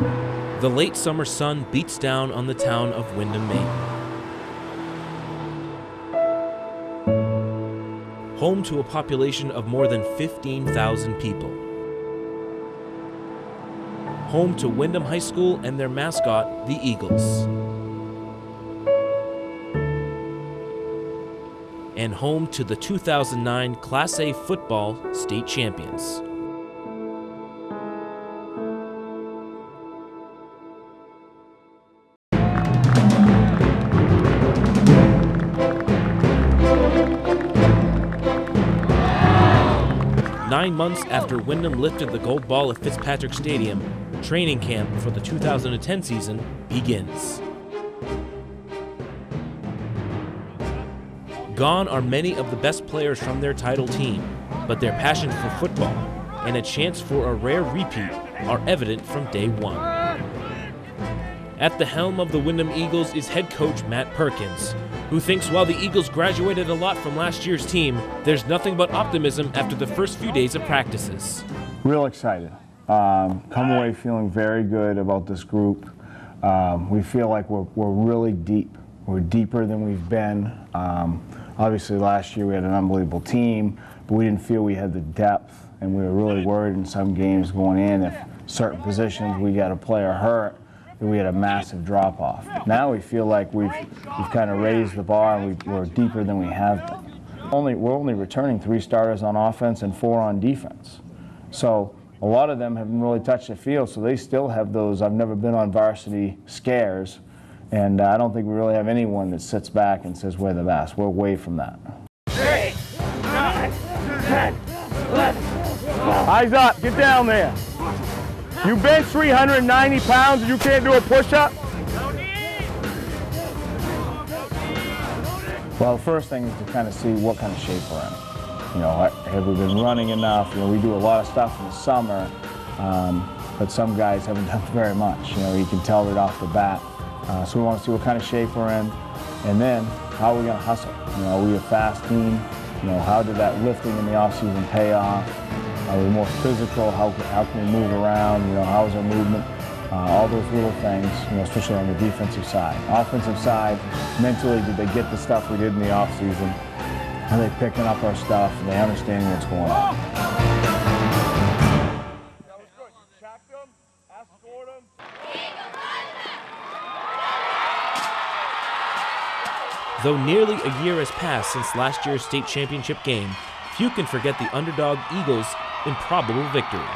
The late summer sun beats down on the town of Windham, Maine. Home to a population of more than 15,000 people. Home to Windham High School and their mascot, the Eagles. And home to the 2009 Class A football state champions. Nine months after Windham lifted the gold ball at Fitzpatrick Stadium, training camp for the 2010 season begins. Gone are many of the best players from their title team, but their passion for football and a chance for a rare repeat are evident from day one. At the helm of the Windham Eagles is head coach Matt Perkins, who thinks while the Eagles graduated a lot from last year's team, there's nothing but optimism after the first few days of practices. Real excited. Um, come away feeling very good about this group. Um, we feel like we're, we're really deep. We're deeper than we've been. Um, obviously, last year we had an unbelievable team, but we didn't feel we had the depth, and we were really worried in some games going in if certain positions we got a player hurt we had a massive drop off. Now we feel like we've we've kind of raised the bar and we, are deeper than we have been. Only we're only returning three starters on offense and four on defense, so a lot of them haven't really touched the field, so they still have those I've never been on varsity scares, and uh, I don't think we really have anyone that sits back and says we're the best. We're away from that. Eight, nine, ten, eleven. Eyes up, get down there. You bench 390 pounds and you can't do a push-up? Well, first thing is to kind of see what kind of shape we're in. You know, have we been running enough? You know, we do a lot of stuff in the summer, um, but some guys haven't done very much. You know, you can tell right off the bat. Uh, so we want to see what kind of shape we're in, and then how are we going to hustle? You know, are we a fast team? You know, how did that lifting in the offseason pay off? Are we more physical? How, how can we move around? You know, how is our movement? Uh, all those little things, you know, especially on the defensive side. Offensive side, mentally, did they get the stuff we did in the offseason? Are they picking up our stuff? Are they understanding what's going on? Though nearly a year has passed since last year's state championship game, few can forget the underdog Eagles improbable victory.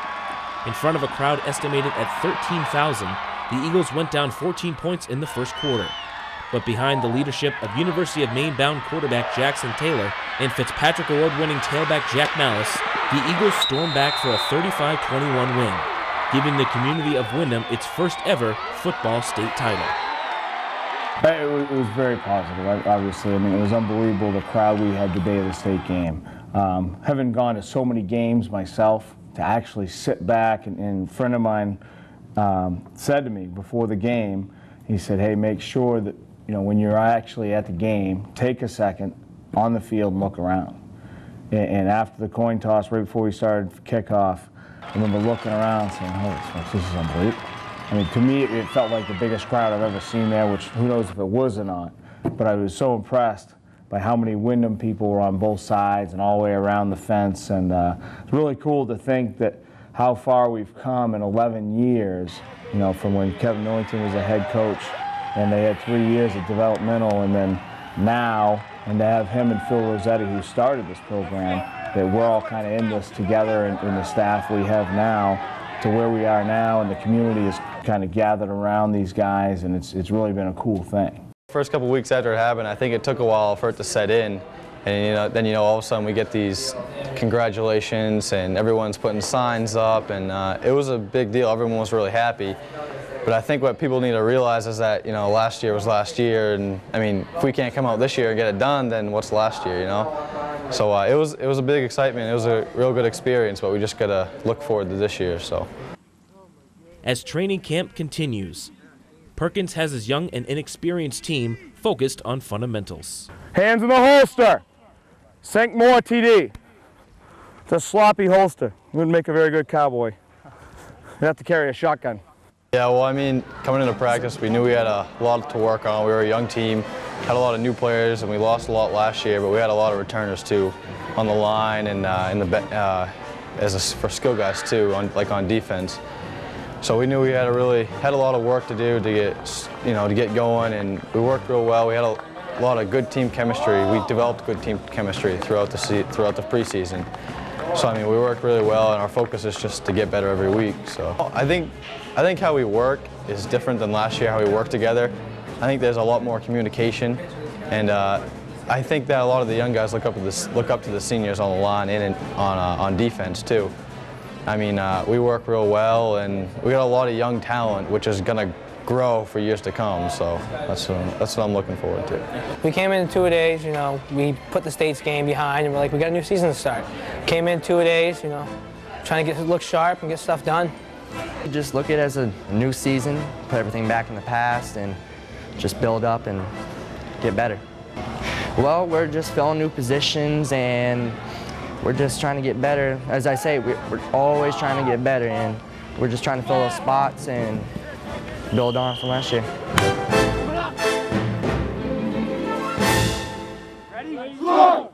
In front of a crowd estimated at 13,000, the Eagles went down 14 points in the first quarter. But behind the leadership of University of Maine bound quarterback Jackson Taylor and Fitzpatrick Award winning tailback Jack Malice, the Eagles stormed back for a 35 21 win, giving the community of Windham its first ever football state title. It was, very positive, obviously. I mean, it was unbelievable the crowd we had the day of the state game. Um, having gone to so many games myself, to actually sit back and, and a friend of mine um, said to me before the game, he said, hey, make sure that, you know, when you're actually at the game, take a second on the field and look around. And, and after the coin toss, right before we started kickoff, I remember looking around saying, holy smokes, this is unbelievable. I mean, to me, it felt like the biggest crowd I've ever seen there, which who knows if it was or not. But I was so impressed how many Windham people were on both sides and all the way around the fence. And uh, it's really cool to think that how far we've come in 11 years, you know, from when Kevin Millington was a head coach and they had three years of developmental and then now, and to have him and Phil Rossetti who started this program, that we're all kind of in this together and, and the staff we have now to where we are now and the community is kind of gathered around these guys and it's, it's really been a cool thing. First couple weeks after it happened, I think it took a while for it to set in. And you know, then you know, all of a sudden we get these congratulations, and everyone's putting signs up, and uh, it was a big deal. Everyone was really happy. But I think what people need to realize is that you know, last year was last year, and I mean, if we can't come out this year and get it done, then what's last year, you know? So uh, it was it was a big excitement. It was a real good experience, but we just gotta look forward to this year. So. As training camp continues, Perkins has his young and inexperienced team focused on fundamentals. Hands in the holster. Sink more, TD. It's a sloppy holster. Wouldn't make a very good cowboy. You have to carry a shotgun. Yeah, well, I mean, coming into practice, we knew we had a lot to work on. We were a young team, had a lot of new players, and we lost a lot last year, but we had a lot of returners too on the line and uh, in the uh, as a, for skill guys too, on, like on defense. So we knew we had a really had a lot of work to do to get you know to get going, and we worked real well. We had a, lot of good team chemistry. We developed good team chemistry throughout the throughout the preseason. So I mean, we work really well, and our focus is just to get better every week. So I think, I think how we work is different than last year. How we work together, I think there's a lot more communication, and uh, I think that a lot of the young guys look up to the look up to the seniors on the line and on uh, on defense too. I mean, uh, we work real well, and we got a lot of young talent, which is going to grow for years to come. So that's what, I'm, that's what I'm looking forward to. We came in two days, you know, we put the state's game behind, and we're like, we got a new season to start. Came in two days, you know, trying to get look sharp and get stuff done. Just look at it as a new season, put everything back in the past, and just build up and get better. Well, we're just filling new positions and we're just trying to get better. As I say, we're, always trying to get better and we're just trying to fill those spots and build on from last year. Ready?